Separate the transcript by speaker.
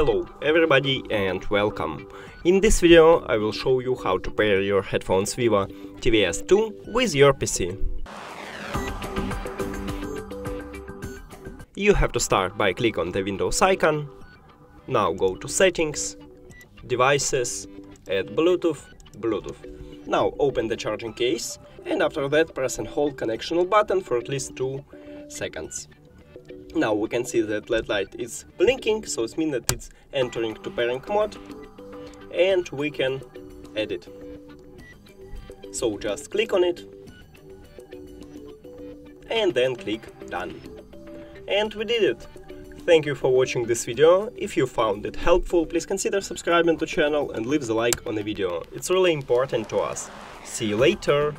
Speaker 1: Hello everybody and welcome. In this video I will show you how to pair your headphones Vivo TWS2 with your PC. You have to start by click on the Windows icon, now go to settings, devices, add Bluetooth, Bluetooth. Now open the charging case and after that press and hold connectional button for at least 2 seconds. Now we can see that LED light is blinking, so it means that it's entering to pairing mode and we can add it. So just click on it and then click done. And we did it! Thank you for watching this video. If you found it helpful, please consider subscribing to channel and leave the like on the video. It's really important to us. See you later!